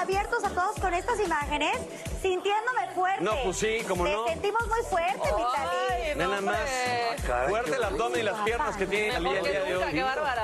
abiertos a todos con estas imágenes, sintiéndome fuerte. No, pues sí, cómo Me no. sentimos muy fuerte, Ay, Vitali. no, nada más. Fuerte el abdomen y las piernas que tiene Talía el día de hoy. qué bárbara.